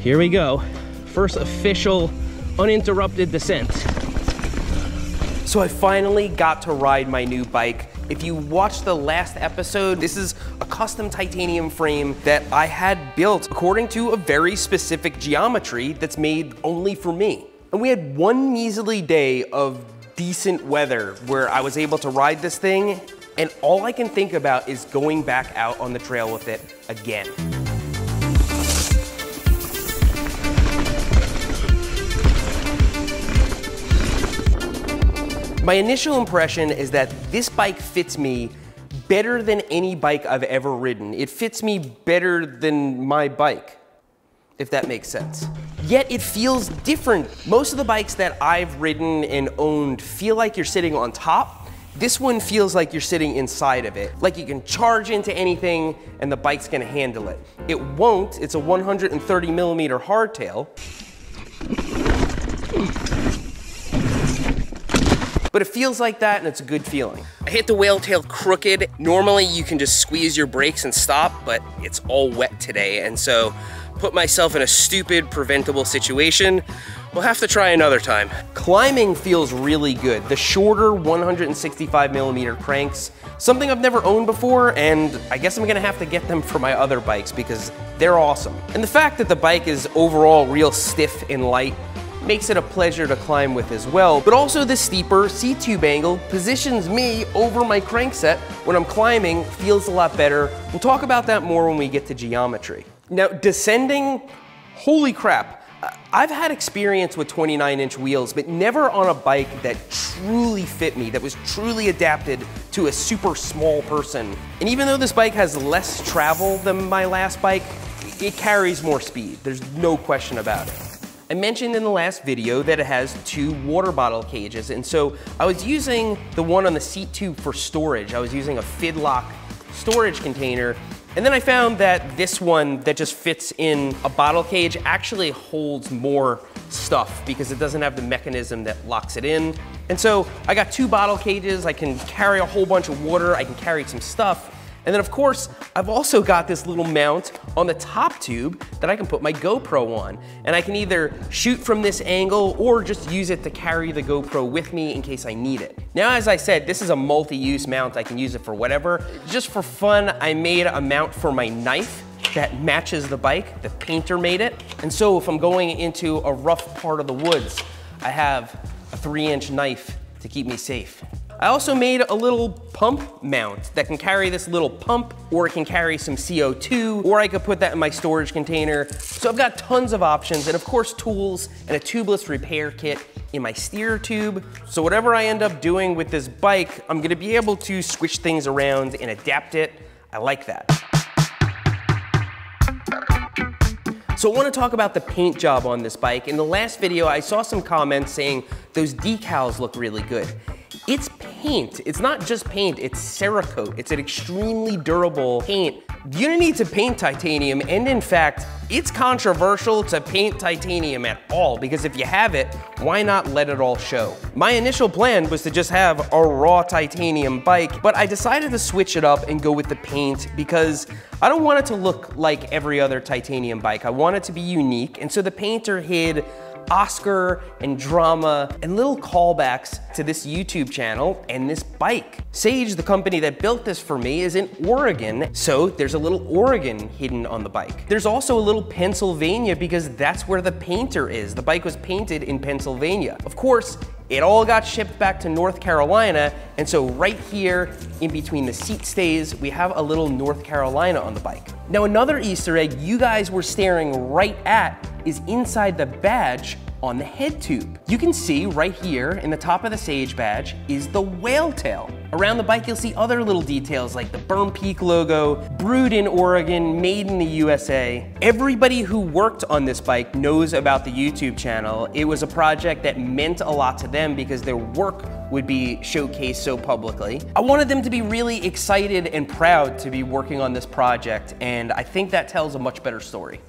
Here we go. First official uninterrupted descent. So I finally got to ride my new bike. If you watched the last episode, this is a custom titanium frame that I had built according to a very specific geometry that's made only for me. And we had one measly day of decent weather where I was able to ride this thing and all I can think about is going back out on the trail with it again. My initial impression is that this bike fits me better than any bike I've ever ridden. It fits me better than my bike, if that makes sense. Yet it feels different. Most of the bikes that I've ridden and owned feel like you're sitting on top. This one feels like you're sitting inside of it, like you can charge into anything and the bike's gonna handle it. It won't, it's a 130 millimeter hardtail. But it feels like that and it's a good feeling. I hit the whale tail crooked. Normally you can just squeeze your brakes and stop, but it's all wet today. And so put myself in a stupid, preventable situation. We'll have to try another time. Climbing feels really good. The shorter 165 millimeter cranks, something I've never owned before, and I guess I'm gonna have to get them for my other bikes because they're awesome. And the fact that the bike is overall real stiff and light makes it a pleasure to climb with as well. But also the steeper seat tube angle positions me over my crankset when I'm climbing, feels a lot better. We'll talk about that more when we get to geometry. Now descending, holy crap. I've had experience with 29 inch wheels, but never on a bike that truly fit me, that was truly adapted to a super small person. And even though this bike has less travel than my last bike, it carries more speed. There's no question about it. I mentioned in the last video that it has two water bottle cages, and so I was using the one on the seat tube for storage. I was using a Fidlock storage container, and then I found that this one that just fits in a bottle cage actually holds more stuff because it doesn't have the mechanism that locks it in. And so I got two bottle cages, I can carry a whole bunch of water, I can carry some stuff, and then of course, I've also got this little mount on the top tube that I can put my GoPro on. And I can either shoot from this angle or just use it to carry the GoPro with me in case I need it. Now, as I said, this is a multi-use mount. I can use it for whatever. Just for fun, I made a mount for my knife that matches the bike. The painter made it. And so if I'm going into a rough part of the woods, I have a three inch knife to keep me safe. I also made a little pump mount that can carry this little pump or it can carry some CO2 or I could put that in my storage container. So I've got tons of options and of course tools and a tubeless repair kit in my steer tube. So whatever I end up doing with this bike, I'm gonna be able to switch things around and adapt it. I like that. So I wanna talk about the paint job on this bike. In the last video, I saw some comments saying those decals look really good. It's paint. It's not just paint, it's Cerakote. It's an extremely durable paint. You don't need to paint titanium, and in fact, it's controversial to paint titanium at all, because if you have it, why not let it all show? My initial plan was to just have a raw titanium bike, but I decided to switch it up and go with the paint because I don't want it to look like every other titanium bike. I want it to be unique, and so the painter hid Oscar and drama and little callbacks to this YouTube channel and this bike. Sage, the company that built this for me, is in Oregon, so there's a little Oregon hidden on the bike. There's also a little Pennsylvania because that's where the painter is. The bike was painted in Pennsylvania. Of course, it all got shipped back to North Carolina, and so right here in between the seat stays, we have a little North Carolina on the bike. Now another Easter egg you guys were staring right at is inside the badge on the head tube. You can see right here in the top of the Sage badge is the whale tail. Around the bike, you'll see other little details like the Berm Peak logo, brewed in Oregon, made in the USA. Everybody who worked on this bike knows about the YouTube channel. It was a project that meant a lot to them because their work would be showcased so publicly. I wanted them to be really excited and proud to be working on this project, and I think that tells a much better story.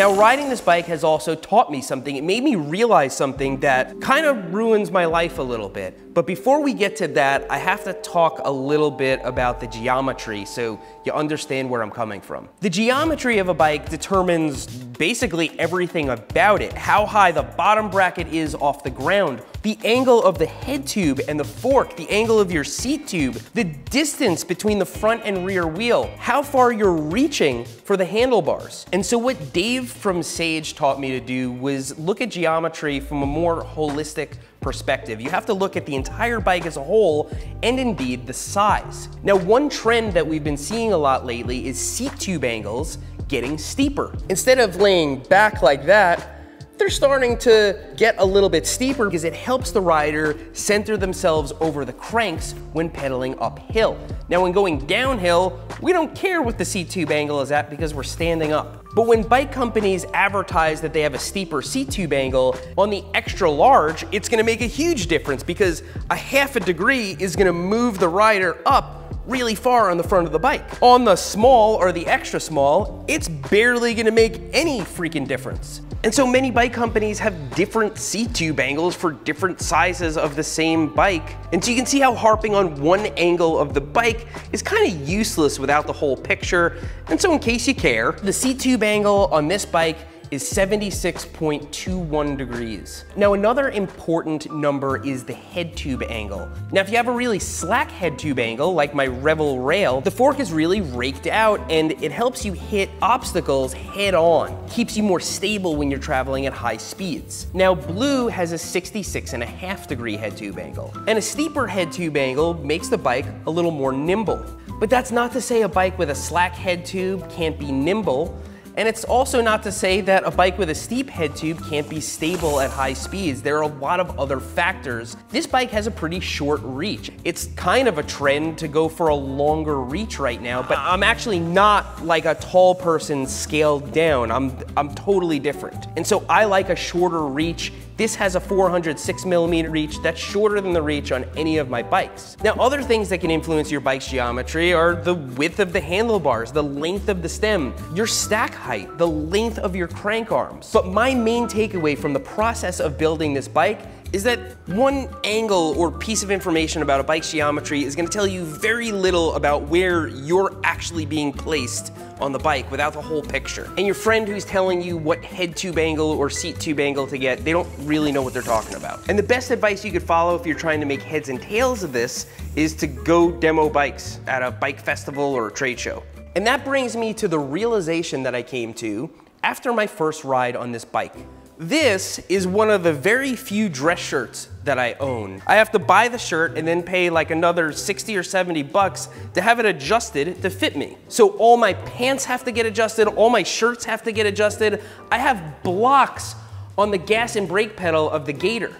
Now, riding this bike has also taught me something. It made me realize something that kind of ruins my life a little bit. But before we get to that, I have to talk a little bit about the geometry so you understand where I'm coming from. The geometry of a bike determines basically everything about it. How high the bottom bracket is off the ground, the angle of the head tube and the fork, the angle of your seat tube, the distance between the front and rear wheel, how far you're reaching for the handlebars. And so what Dave from Sage taught me to do was look at geometry from a more holistic perspective. You have to look at the entire bike as a whole and indeed the size. Now, one trend that we've been seeing a lot lately is seat tube angles getting steeper. Instead of laying back like that, they're starting to get a little bit steeper because it helps the rider center themselves over the cranks when pedaling uphill. Now when going downhill, we don't care what the seat tube angle is at because we're standing up. But when bike companies advertise that they have a steeper seat tube angle, on the extra large, it's gonna make a huge difference because a half a degree is gonna move the rider up really far on the front of the bike. On the small or the extra small, it's barely gonna make any freaking difference. And so many bike companies have different seat tube angles for different sizes of the same bike. And so you can see how harping on one angle of the bike is kind of useless without the whole picture. And so in case you care, the seat tube angle on this bike is 76.21 degrees. Now another important number is the head tube angle. Now if you have a really slack head tube angle, like my Revel rail, the fork is really raked out and it helps you hit obstacles head on. Keeps you more stable when you're traveling at high speeds. Now blue has a 66 and a half degree head tube angle. And a steeper head tube angle makes the bike a little more nimble. But that's not to say a bike with a slack head tube can't be nimble. And it's also not to say that a bike with a steep head tube can't be stable at high speeds. There are a lot of other factors. This bike has a pretty short reach. It's kind of a trend to go for a longer reach right now, but I'm actually not like a tall person scaled down. I'm, I'm totally different. And so I like a shorter reach this has a 406 millimeter reach that's shorter than the reach on any of my bikes. Now, other things that can influence your bike's geometry are the width of the handlebars, the length of the stem, your stack height, the length of your crank arms. But my main takeaway from the process of building this bike is that one angle or piece of information about a bike's geometry is gonna tell you very little about where you're actually being placed on the bike without the whole picture. And your friend who's telling you what head tube angle or seat tube angle to get, they don't really know what they're talking about. And the best advice you could follow if you're trying to make heads and tails of this is to go demo bikes at a bike festival or a trade show. And that brings me to the realization that I came to after my first ride on this bike. This is one of the very few dress shirts that I own. I have to buy the shirt and then pay like another 60 or 70 bucks to have it adjusted to fit me. So all my pants have to get adjusted, all my shirts have to get adjusted. I have blocks on the gas and brake pedal of the Gator.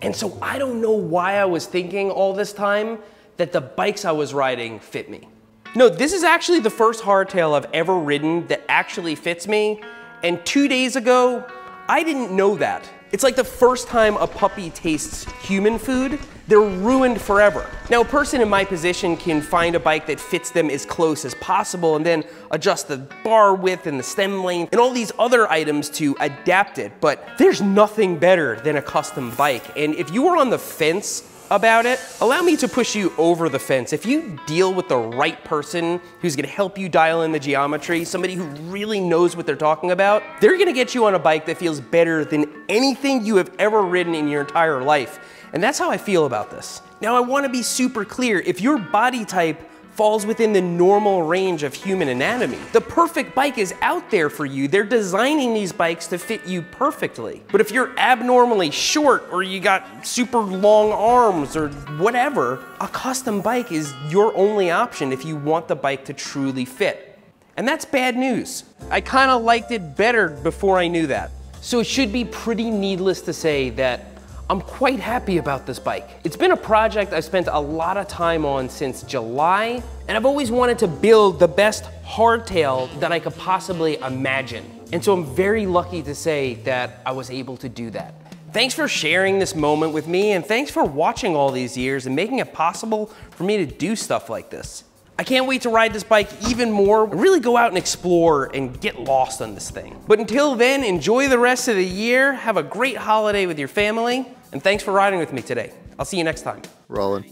And so I don't know why I was thinking all this time that the bikes I was riding fit me. No, this is actually the first hardtail I've ever ridden that actually fits me. And two days ago, I didn't know that. It's like the first time a puppy tastes human food, they're ruined forever. Now, a person in my position can find a bike that fits them as close as possible and then adjust the bar width and the stem length and all these other items to adapt it, but there's nothing better than a custom bike. And if you were on the fence about it, allow me to push you over the fence. If you deal with the right person who's gonna help you dial in the geometry, somebody who really knows what they're talking about, they're gonna get you on a bike that feels better than anything you have ever ridden in your entire life. And that's how I feel about this. Now I wanna be super clear, if your body type falls within the normal range of human anatomy. The perfect bike is out there for you. They're designing these bikes to fit you perfectly. But if you're abnormally short or you got super long arms or whatever, a custom bike is your only option if you want the bike to truly fit. And that's bad news. I kind of liked it better before I knew that. So it should be pretty needless to say that I'm quite happy about this bike. It's been a project I've spent a lot of time on since July, and I've always wanted to build the best hardtail that I could possibly imagine. And so I'm very lucky to say that I was able to do that. Thanks for sharing this moment with me, and thanks for watching all these years and making it possible for me to do stuff like this. I can't wait to ride this bike even more, really go out and explore and get lost on this thing. But until then, enjoy the rest of the year, have a great holiday with your family, and thanks for riding with me today. I'll see you next time. Rolling.